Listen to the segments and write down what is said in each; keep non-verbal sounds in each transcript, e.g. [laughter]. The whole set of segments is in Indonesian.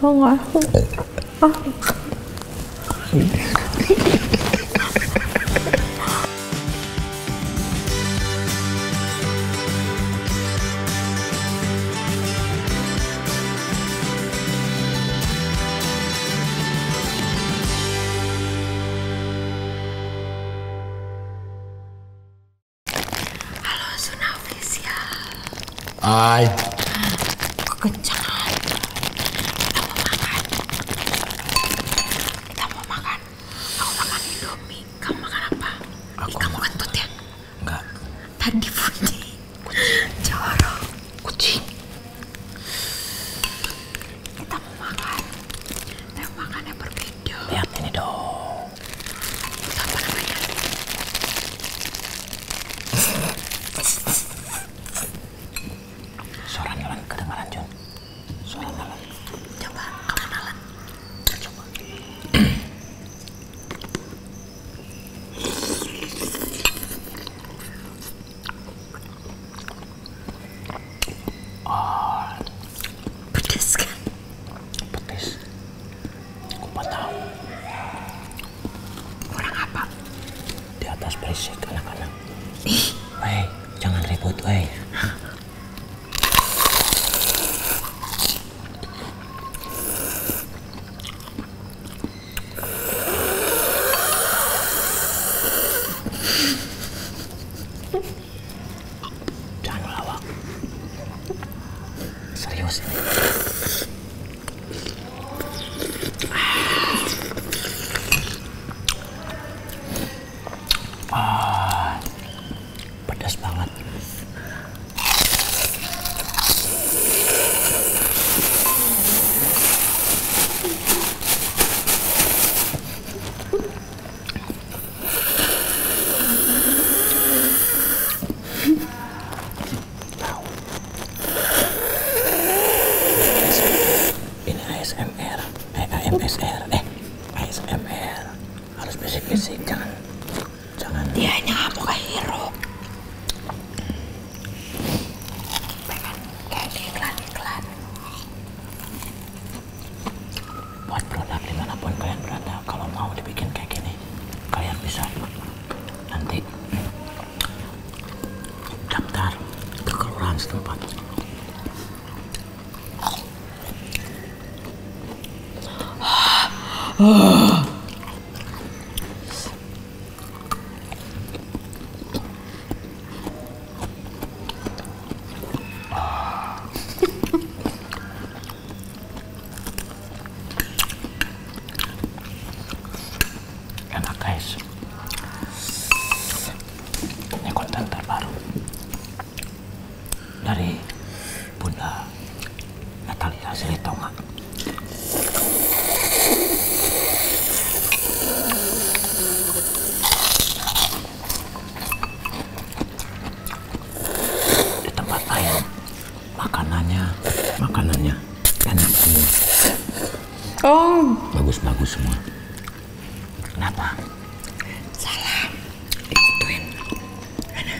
我 hope. 아이. 그건 참. mau tahu orang apa? Di atas berisik anak-anak. Ih. Weh jangan ribut weh in this area. [sighs] enak guys. Ini konten terbaru dari Bunda Natalia Silitonga. bagus-bagus semua. Kenapa? Salah. Ituin. Mana?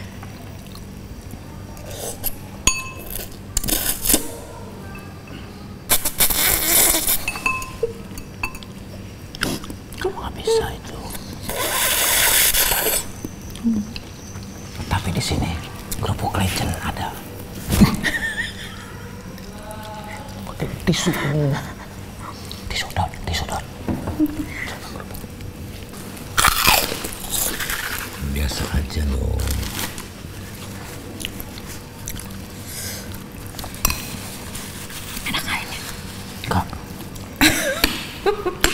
Kamu nggak bisa itu. Hmm. Tapi di sini kerupuk legend ada. [laughs] Pakai tisu. ha ha ha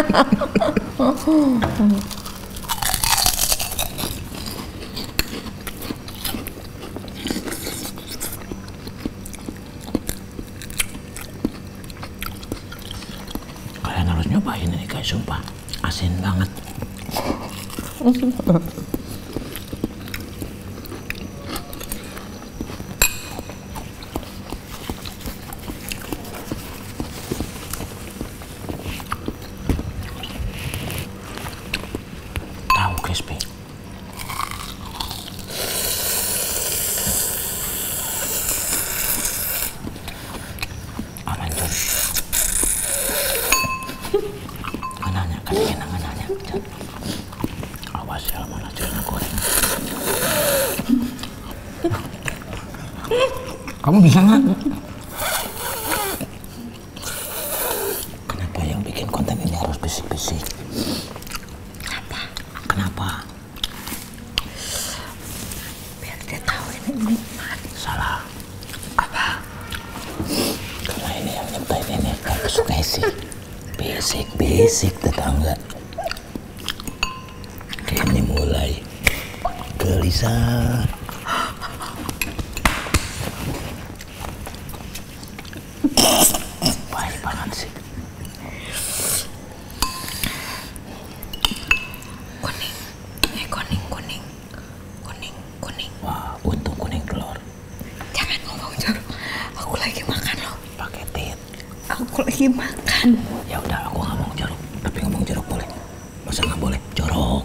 Kalian harus nyobain ini guys, sumpah. Asin banget. [laughs] Kamu bisa nggak? Kenapa yang bikin konten ini harus bisik-bisik? Apa? Kenapa? Biar dia tahu ini nikmat. Salah. Apa? Karena ini yang nyiptain ini gak suka sih. Bisik-bisik tetangga. Kini mulai gelisah. Baik banget sih. Kuning. Eh kuning kuning. Kuning kuning. Wah, untung kuning telur. Jangan ngomong jorok. Aku lagi makan loh. Pakai tit. Aku lagi makan. Ya udah, aku nggak mau jeruk. Tapi ngomong jeruk boleh. Masa nggak boleh? Jorok.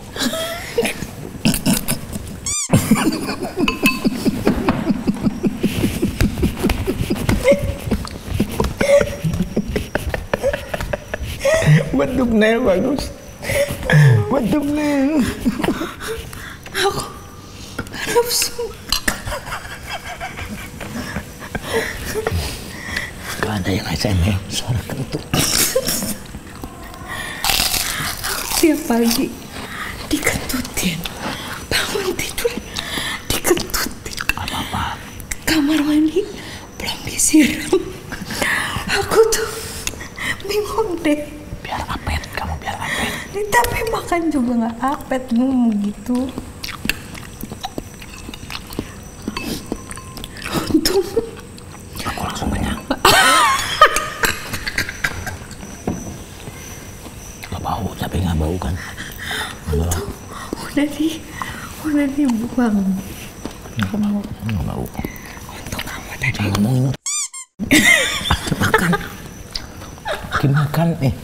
buat thumbnail bagus buat thumbnail Aku nafsu. Gak ada yang ASMR, suara kentut. Tiap pagi dikentutin. Bangun tidur dikentutin. Apa-apa. Kamar mandi belum disiram. Aku tuh bingung deh. Biar apet, kamu biar apet. Ini makan juga nggak apet ngomong gitu. Untung Aku langsung kenyang. Gak bau, tapi nggak bau kan? Nggak bau. udah di udah dibuang. Kamu Nggak bau. untung kamu tadi ngomongin. [laughs] makan. Makan nih.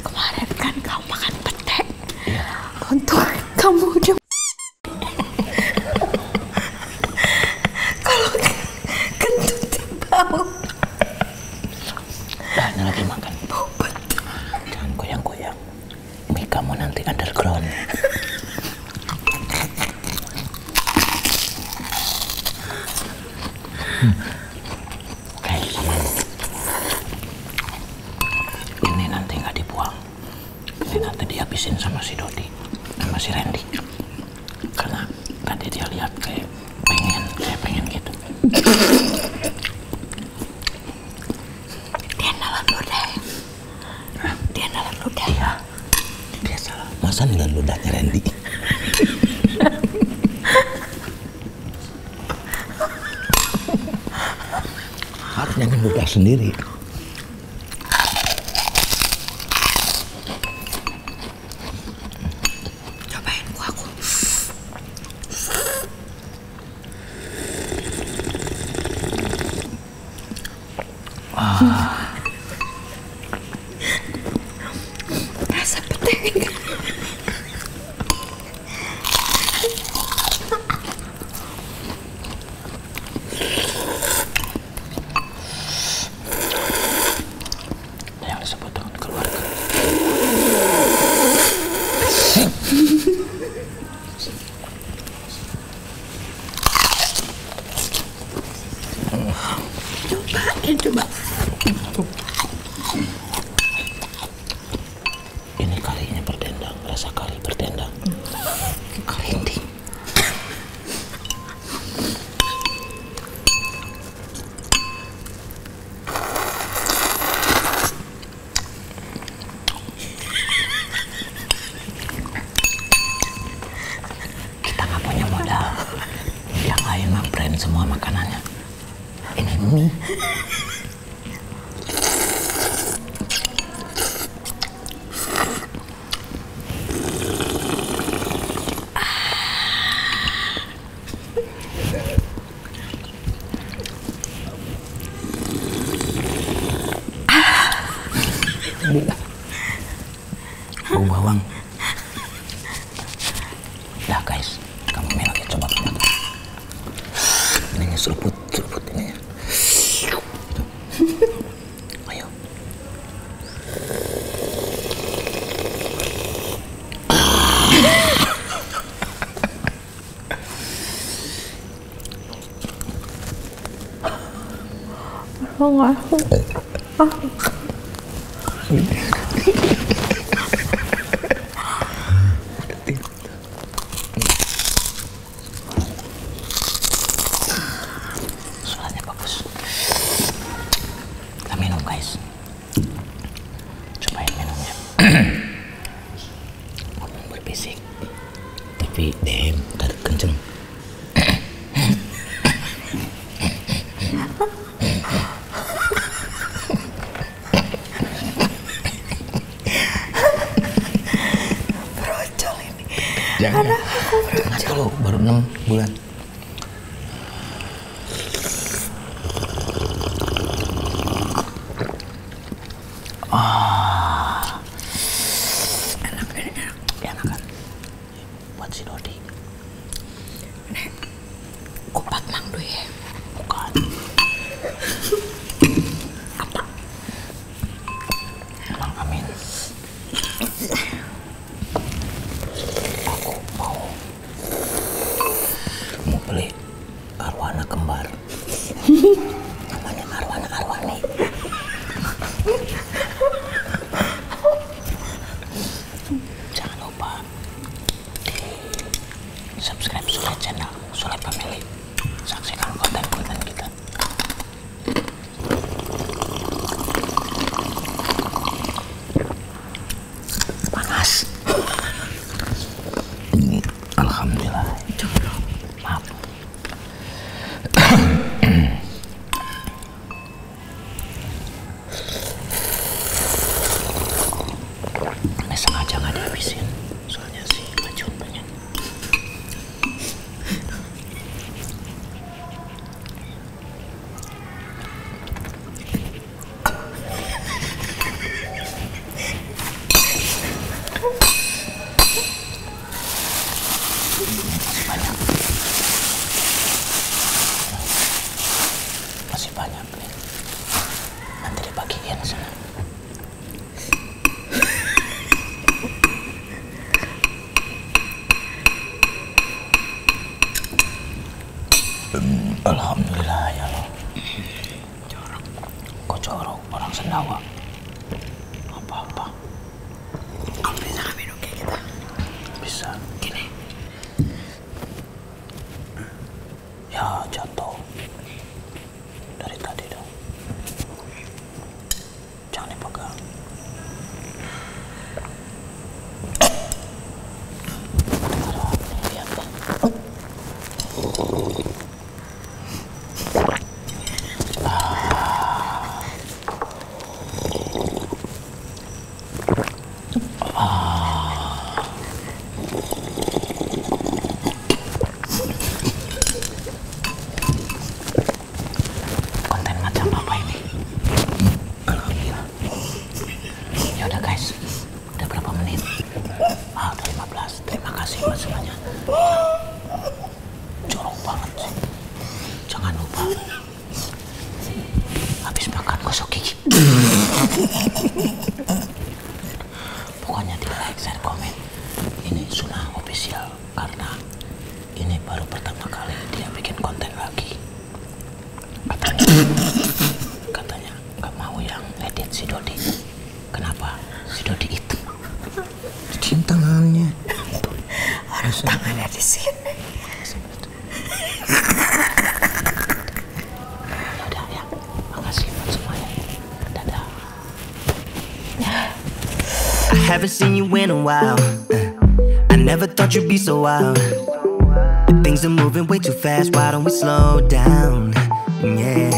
kemarin kan kamu makan pete. Iya. Untung kamu udah kalau kentut bau Dah, ini lagi makan. pete. Jangan goyang-goyang. Mie kamu nanti underground. Hmm. Ini nanti nggak dibuang. Ini nanti dihabisin sama si Dodi, sama si Randy. Karena tadi dia lihat kayak pengen, kayak pengen gitu. Dia nelan ludah. Dia nelan ludah. Iya, dia salah. Masa nilai ludahnya Randy? Harusnya kan ludah sendiri. Cobain kuahku. Rasa pete. yang disebut dengan keluarga. Cobain coba. Ini kalinya berdendang, rasa kali berdendang. Kali ini. Ini mah brand semua makanannya. Ini mie. Bau bawang. Dah guys. Kamu main lagi coba ini seruput seruput ini. Ya ayo. Lo nggak suaranya bagus. Kita minum guys. Cobain minumnya. Ngomong berbisik. Tapi dem terkenceng Brocol Jangan. Jangan kalau baru 6 bulan Enak, enak, enak. enak kan buat si Dodi Kupat mang ya. bukan subscribe channel Sule Family saksikan konten-konten kita panas ini alhamdulillah maaf ini sengaja nggak dihabisin soalnya si Acun pengen masih banyak masih banyak nih nanti dibagiin sana Alhamdulillah ya Allah. Jorok. Kok jorok? Orang sendawa apa-apa Kamu bisa nggak minum kayak kita? bisa gini ya jatuh dari tadi dong jangan dipegang Parah, nih, lihat nih. konten macam apa ini? Alhamdulillah. Ya udah guys, udah berapa menit? Ah, udah 15. Terima kasih buat semuanya. Jorok banget sih. Jangan lupa. Habis makan gosok gigi. Pokoknya di like, share, komen. Ini Sunah official karena ini baru pertama kali dia bikin konten lagi katanya katanya nggak mau yang edit si Dodi kenapa si Dodi itu cium tangannya Tangannya di sini. udah ya makasih buat semuanya dadah I haven't seen you in a while. I never thought you'd be so wild. Things are moving way too fast, why don't we slow down? Yeah,